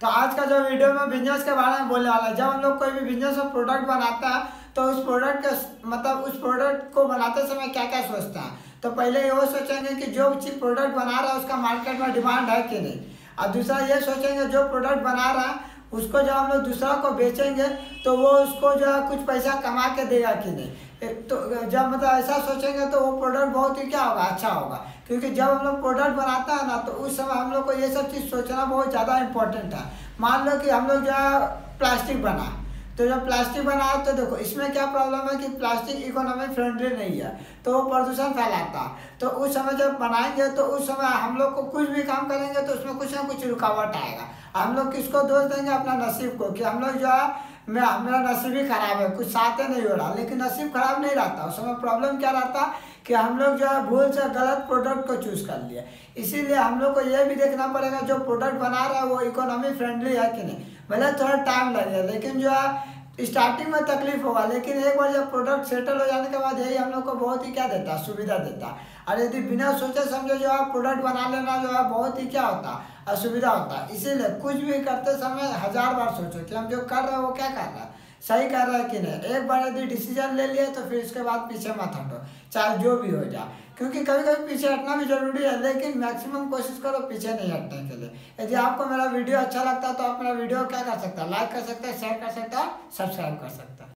तो आज का जो वीडियो में बिज़नेस के बारे में बोलने वाला जब हम लोग कोई भी बिज़नेस और प्रोडक्ट बनाता है तो उस प्रोडक्ट के मतलब उस प्रोडक्ट को बनाते समय क्या क्या सोचता है? तो पहले ये सोचेंगे कि जो चीज़ प्रोडक्ट बना रहा है, उसका मार्केट में डिमांड है कि नहीं? और दूसरा ये सोचेंगे जो प्रोडक्ट बना रहा है उसको जब हम लोग दूसरा को बेचेंगे तो वो उसको जो है कुछ पैसा कमा के देगा कि नहीं? तो जब मतलब ऐसा सोचेंगे तो वो प्रोडक्ट बहुत ही क्या होगा अच्छा होगा। क्योंकि जब हम लोग प्रोडक्ट बनाता है ना तो उस समय हम लोग को ये सब चीज़ सोचना बहुत ज़्यादा इम्पोर्टेंट है मान लो कि हम लोग जो है प्लास्टिक बना। तो जब प्लास्टिक बनाया तो देखो, इसमें क्या प्रॉब्लम है कि प्लास्टिक इकोनॉमी फ्रेंडली नहीं है तो वो प्रदूषण फैलाता। है तो उस समय जब बनाएँगे तो उस समय हम लोग को कुछ भी काम करेंगे तो उसमें कुछ ना कुछ रुकावट आएगा। हम लोग किसको दोष देंगे? अपना नसीब को। कि हम लोग जो है, मैं, मेरा नसीब ही खराब है, कुछ साथ नहीं हो रहा। लेकिन नसीब खराब नहीं रहता। उस समय प्रॉब्लम क्या रहता? कि हम लोग जो है, भूल से गलत प्रोडक्ट को चूज़ कर लिया इसीलिए हम लोग को ये भी देखना पड़ेगा, जो प्रोडक्ट बना रहा है, वो इकोनॉमी फ्रेंडली है कि नहीं? भले थोड़ा टाइम लगेगा लेकिन जो है स्टार्टिंग में तकलीफ़ होगा लेकिन एक बार जब प्रोडक्ट सेटल हो जाने के बाद, यही हम लोग को बहुत ही क्या देता है सुविधा देता। है और यदि बिना सोचे समझे जो है प्रोडक्ट बना लेना, जो है बहुत ही क्या होता है असुविधा होता। है इसीलिए कुछ भी करते समय हज़ार बार सोचो कि हम जो कर रहे हैं, वो क्या कर रहा है, सही कर रहा है कि नहीं। एक बार यदि डिसीज़न ले लिया तो फिर उसके बाद पीछे मत हटो, चाहे जो भी हो जाए। क्योंकि कभी कभी पीछे हटना भी ज़रूरी है, लेकिन मैक्सिमम कोशिश करो पीछे नहीं हटने के लिए। यदि आपको मेरा वीडियो अच्छा लगता है तो आप मेरा वीडियो क्या कर सकता है? लाइक कर सकते हैं शेयर कर सकता है सब्सक्राइब कर सकता हैं।